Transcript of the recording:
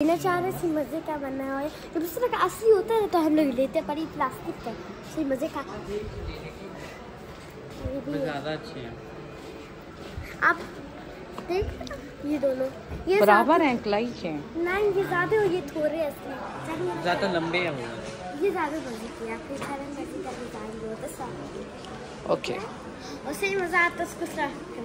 लेना चाह रहे थे मज़े का बनना है। जब इस तरह का असली होता है तो हम लोग लेते पर ये प्लास्टिक का सही मज़े का। ज़्यादा अच्छे हैं। आप देख ये दोनों। ये बराबर हैं कलाई हैं। नहीं ये ज़्यादा और ये थोड़े असली ज़्यादा लंबे हैं ये ज़्यादा मज़े की आपको सारा मज़े करने जाएँगे वो तो सब ओके। और सही मज़ा आता है उसको सर्व